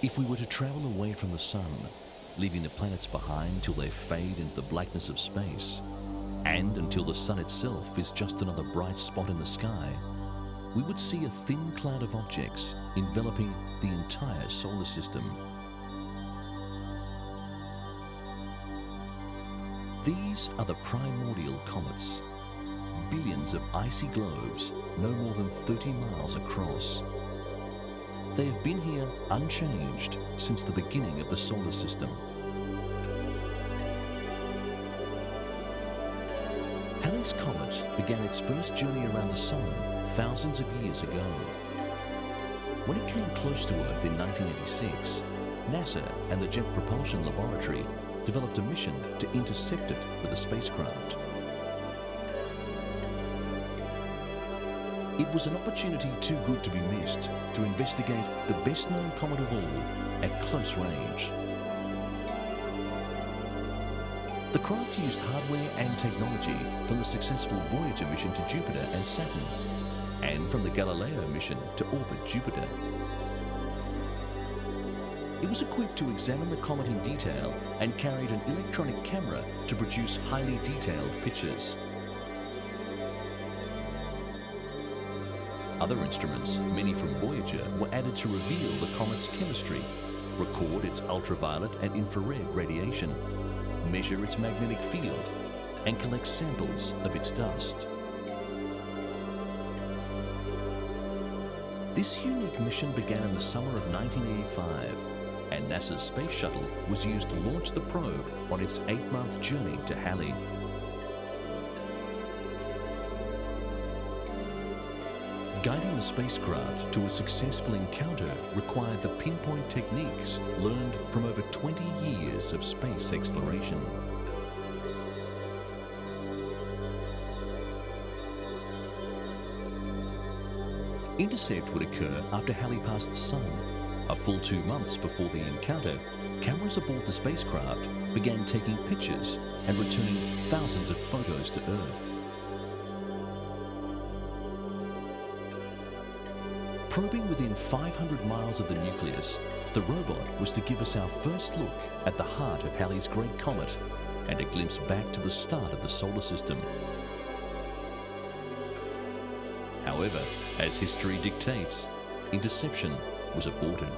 If we were to travel away from the sun, leaving the planets behind till they fade into the blackness of space, and until the sun itself is just another bright spot in the sky, we would see a thin cloud of objects enveloping the entire solar system. These are the primordial comets, billions of icy globes no more than 30 miles across. They have been here unchanged since the beginning of the solar system. Halley's Comet began its first journey around the Sun thousands of years ago. When it came close to Earth in 1986, NASA and the Jet Propulsion Laboratory developed a mission to intercept it with a spacecraft. It was an opportunity too good to be missed to investigate the best known comet of all at close range. The craft used hardware and technology from the successful Voyager mission to Jupiter and Saturn, and from the Galileo mission to orbit Jupiter. It was equipped to examine the comet in detail and carried an electronic camera to produce highly detailed pictures. Other instruments, many from Voyager, were added to reveal the comet's chemistry, record its ultraviolet and infrared radiation, measure its magnetic field, and collect samples of its dust. This unique mission began in the summer of 1985, and NASA's space shuttle was used to launch the probe on its eight-month journey to Halley. Guiding the spacecraft to a successful encounter required the pinpoint techniques learned from over 20 years of space exploration. Intercept would occur after Halley passed the Sun. A full two months before the encounter, cameras aboard the spacecraft began taking pictures and returning thousands of photos to Earth. Probing within 500 miles of the nucleus, the robot was to give us our first look at the heart of Halley's Great Comet and a glimpse back to the start of the solar system. However, as history dictates, interception was aborted.